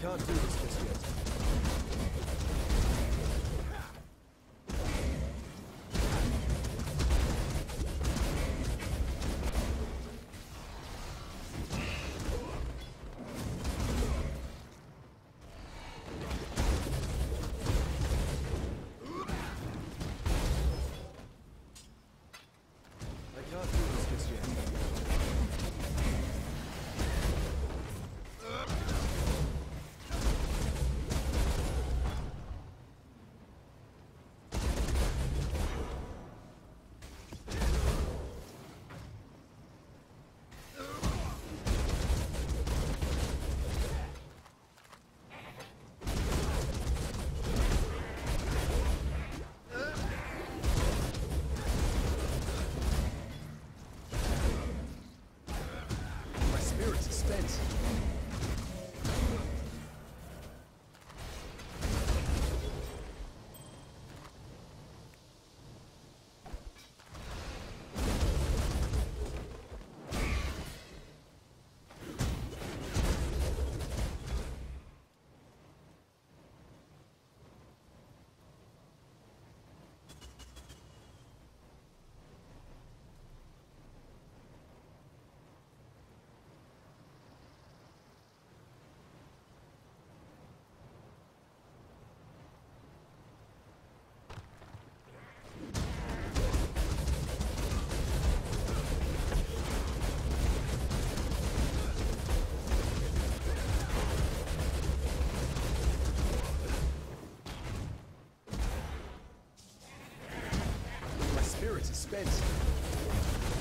can't do this just yet. Spirit is spent.